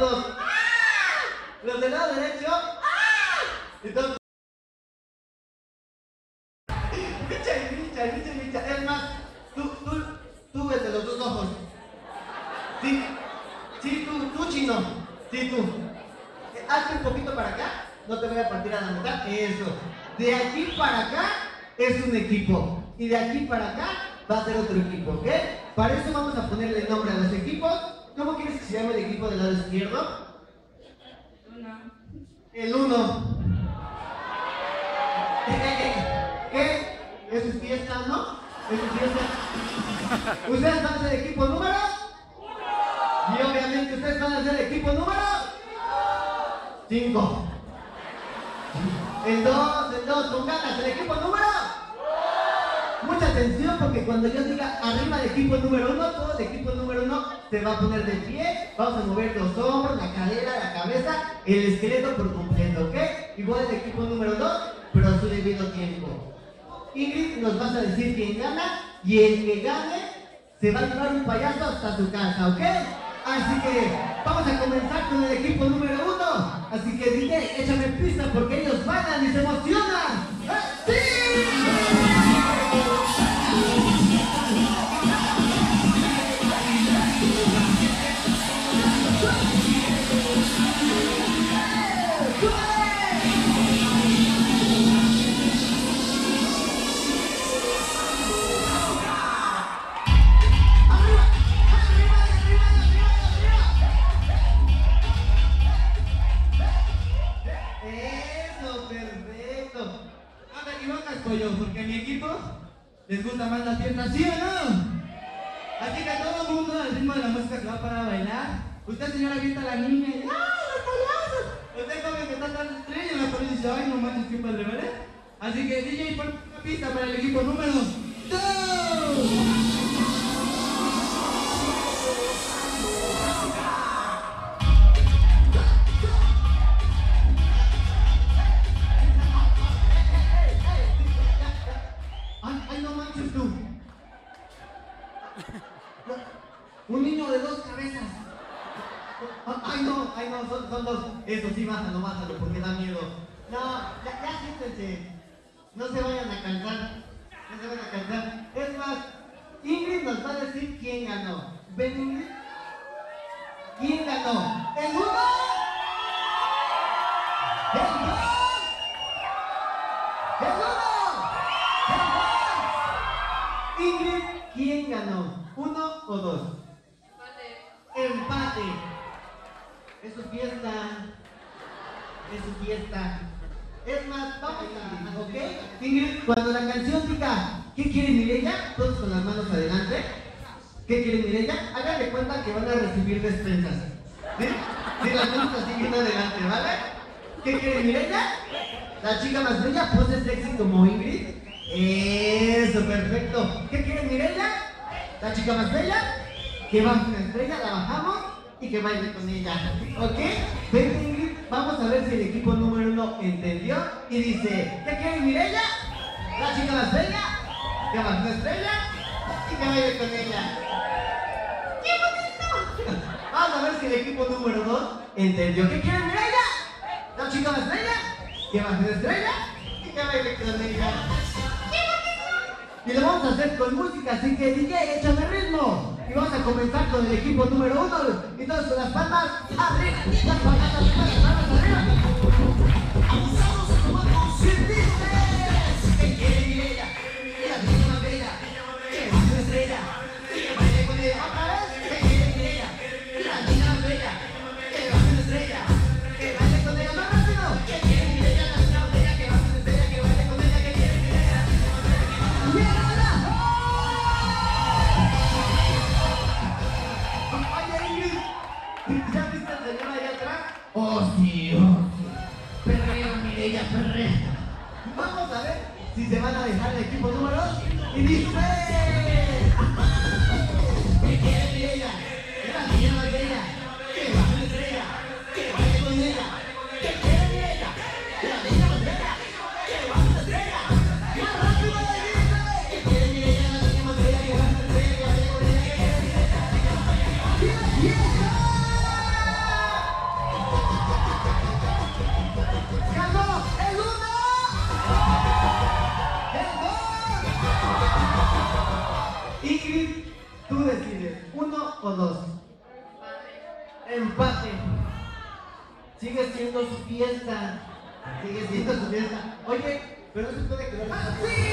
Los del lado derecho. Todos. Micha y micha, micha y micha. Es más, tú, tú, tú ves de los dos ojos. Sí, sí, tú, tú chino. Sí, tú. Hazte un poquito para acá. No te voy a partir a la mitad. Eso. De aquí para acá es un equipo. Y de aquí para acá va a ser otro equipo, ¿ok? Para eso vamos a ponerle nombre a los equipos. ¿Cómo quieres que se llame el equipo del lado izquierdo? El 1. ¿Qué? Eso es fiesta, ¿no? Eso es fiesta. ¿Ustedes van a ser equipo número? Y obviamente ustedes van a ser equipo número 5. El 2, el 2, con ganas, el equipo número. Mucha atención porque cuando yo diga arriba del equipo número 1, todo el equipo número 1 se va a poner de pie, vamos a mover los hombros, la cadera, la cabeza, el esqueleto por completo, ¿ok? Igual el equipo número 2, pero a su debido tiempo. Ingrid nos vas a decir quién gana y el que gane se va a llevar un payaso hasta su casa, ¿ok? Así que vamos a comenzar con el equipo número uno. Así que DJ, échame pista porque ellos bailan y se emocionan. ¡Eh, ¡Sí! El mundo al ritmo de la música que va para bailar. Usted, señora, avienta a la niña y ¡ay, los payasos! Usted come que está tan estrella y la policía dice ¡ay, no manches, qué padre, ¿vale? Así que, DJ, pon una pista para el equipo número 2. ¡Ay, ay, no manches tú! Un niño de dos cabezas. Ay, no, ay, no, son, dos. Eso sí, bájalo, bájalo, porque da miedo. No, ya, ya siéntense. No se vayan a cansar. No se vayan a cansar. Es más, Ingrid nos va a decir quién ganó. ¿Ven, Ingrid? ¿Quién ganó? ¿El uno? ¿El dos? ¡El uno! ¡El dos! Ingrid, ¿quién ganó? ¿Uno o dos? Empate. Es su fiesta. Es su fiesta. Es más, vamos a, ¿ok? Cuando la canción diga, ¿qué quiere Mireya? Todos con las manos adelante. ¿Qué quiere Mireya? Háganle cuenta que van a recibir despensas. ¿Sí? Sí, las manos así adelante, ¿vale? ¿Qué quiere Mireya? La chica más bella, pose sexy como Ingrid. Eso, perfecto. ¿Qué quiere Mireya? La chica más bella, que baje una estrella, la bajamos y que baile con ella. ¿Ok? Vente vamos a ver si el equipo número uno entendió y dice, ¿qué quiere Mireya? La chica más bella, que baje una estrella y que baile con ella. ¡Qué bonito! Vamos a ver si el equipo número 2 entendió. ¿Qué quiere Mireya? La chica más bella, que baje una estrella y que baile con ella. Y lo vamos a hacer con música, así que DJ, échame ritmo. Y vamos a comenzar con el equipo número uno. Con las palmas arriba. Las palmas las palmas arriba. Se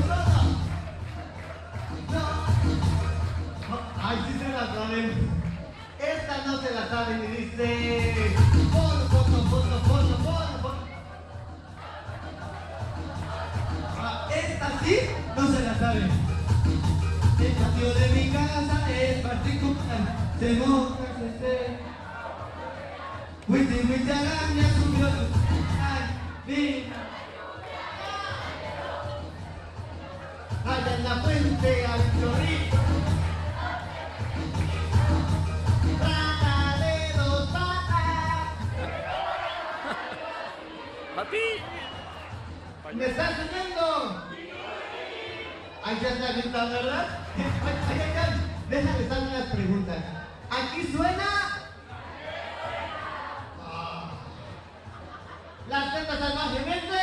no. Ay, sí se la saben. Esta no se la saben y dice. Ah, Esta sí no se la saben. El patio de mi casa es. Se se. Ay, mira. La fuente al chorrito. Rata de dos patas. ¿Me estás oyendo? Ahí ya está gritando, ¿verdad? Déjame estar unas preguntas. ¿Aquí suena? Ah. ¿Las tetas salvajemente?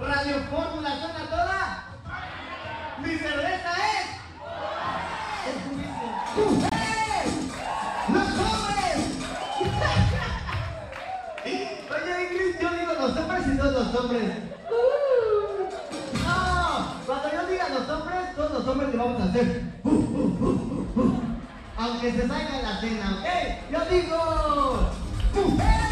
¿Radio Fórmula suena toda? ¿Mi cerveza es? ¡Mujeres! ¡Los hombres! Oye, Ingrid, yo digo los hombres y no los hombres. No, cuando yo diga los hombres, todos los hombres le vamos a hacer. Aunque se salga la cena, ¿ok? Yo digo. ¡Mujeres!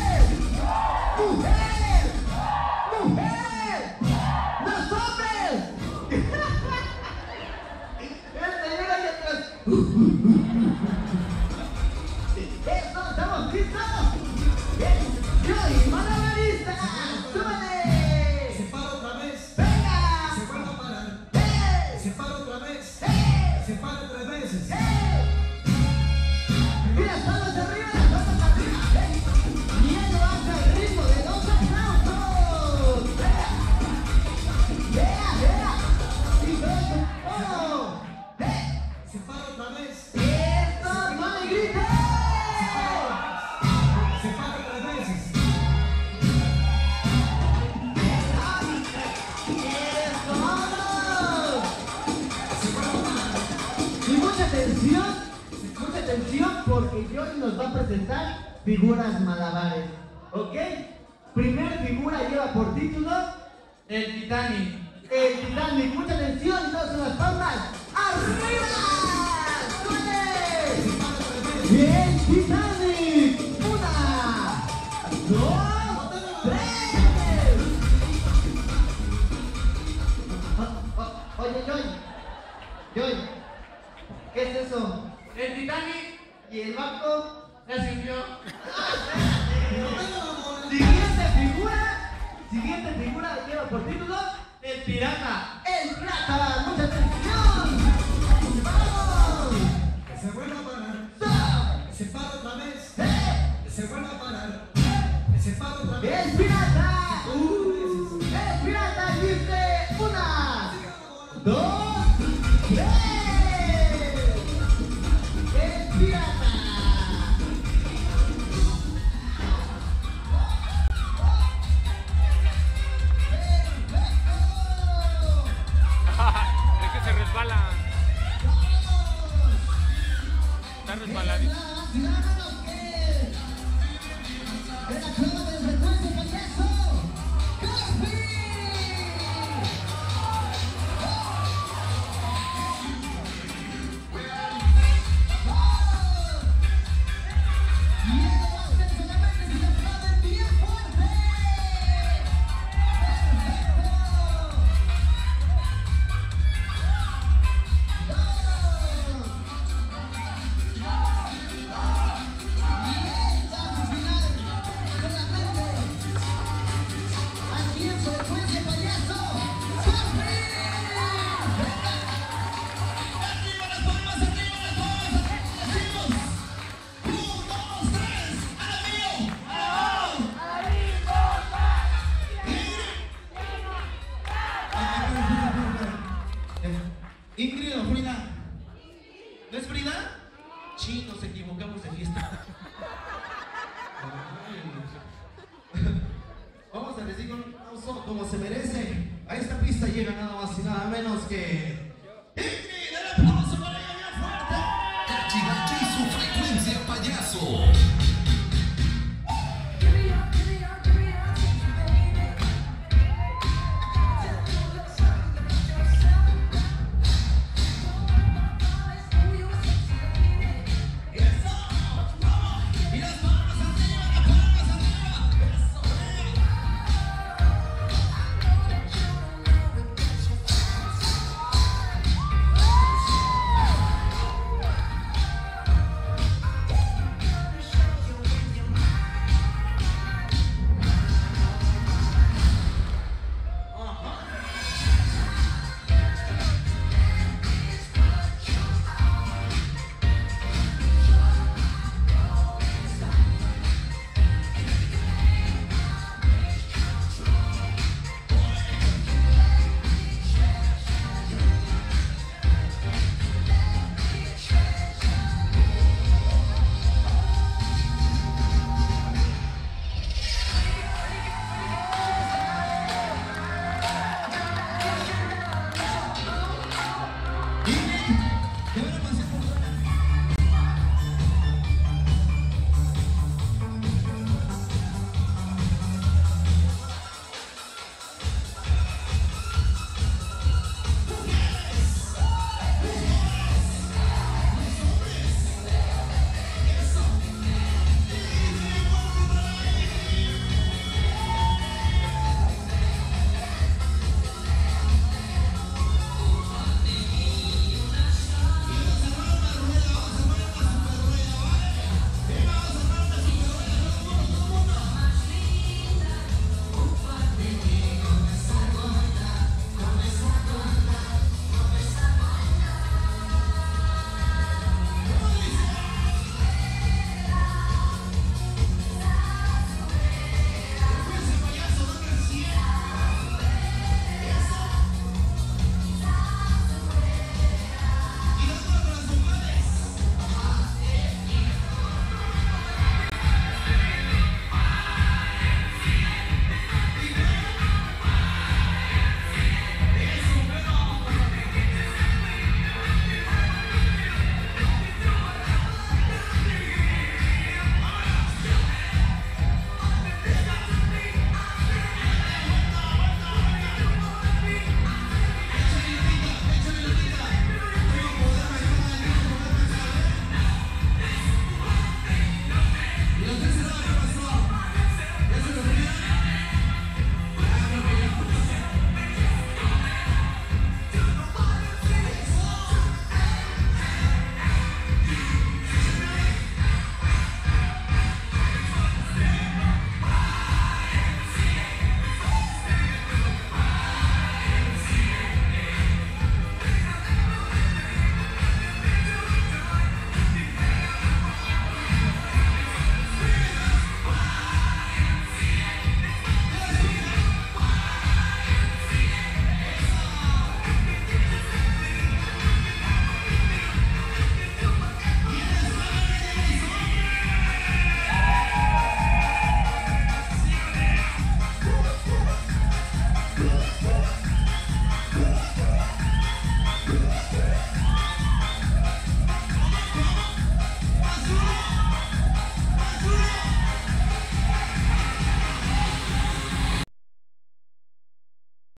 ¿Ok? Primer figura lleva por título El Titanic. El Titanic. Mucha atención, todas las palmas. ¡Arriba! ¡Suele! ¡El Titanic! Una, dos, tres. Oye, Joy. Joy. ¿Qué es eso? El Titanic ¿Y el barco? se sintió. Siguiente figura lleva por título El Pirata. payaso.